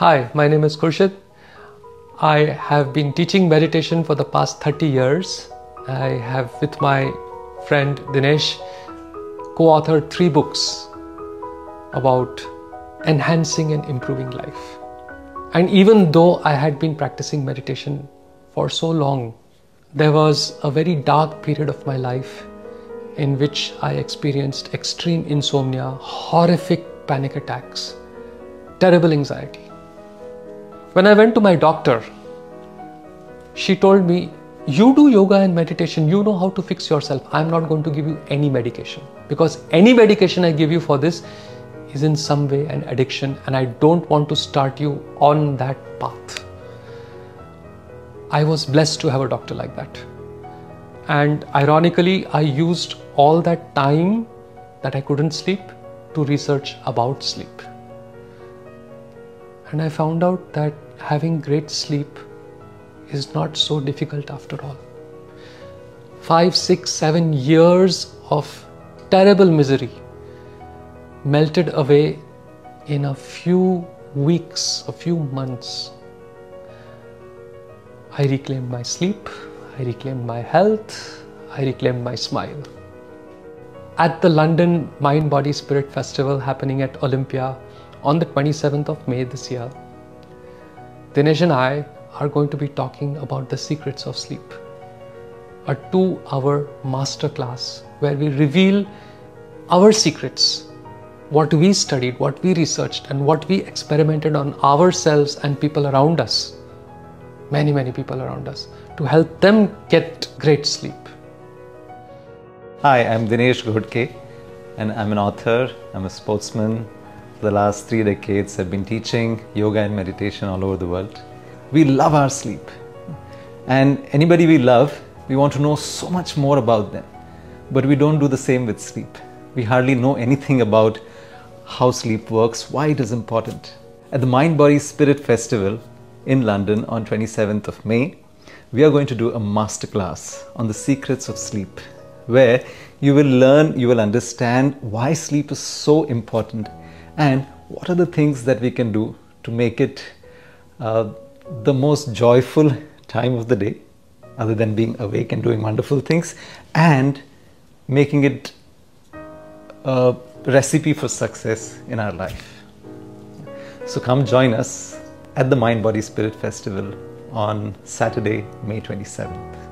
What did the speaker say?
Hi, my name is Khurshid. I have been teaching meditation for the past 30 years. I have, with my friend Dinesh, co authored three books about enhancing and improving life. And even though I had been practicing meditation for so long, there was a very dark period of my life in which I experienced extreme insomnia, horrific panic attacks, terrible anxiety. When I went to my doctor, she told me, You do yoga and meditation, you know how to fix yourself. I'm not going to give you any medication because any medication I give you for this is in some way an addiction, and I don't want to start you on that path. I was blessed to have a doctor like that. And ironically, I used all that time that I couldn't sleep to research about sleep. And I found out that having great sleep is not so difficult after all. Five, six, seven years of terrible misery melted away in a few weeks, a few months. I reclaimed my sleep, I reclaimed my health, I reclaimed my smile. At the London Mind Body Spirit Festival happening at Olympia on the 27th of May this year, Dinesh and I are going to be talking about the secrets of sleep. A two hour masterclass where we reveal our secrets, what we studied, what we researched, and what we experimented on ourselves and people around us. Many, many people around us to help them get great sleep. Hi, I'm Dinesh Ghodke and I'm an author, I'm a sportsman. For the last three decades, I've been teaching yoga and meditation all over the world. We love our sleep. And anybody we love, we want to know so much more about them. But we don't do the same with sleep. We hardly know anything about how sleep works, why it is important. At the Mind Body Spirit Festival in London on 27th of May, we are going to do a masterclass on the secrets of sleep where you will learn, you will understand why sleep is so important and what are the things that we can do to make it uh, the most joyful time of the day, other than being awake and doing wonderful things, and making it a recipe for success in our life. So come join us at the Mind Body Spirit Festival on Saturday, May 27th.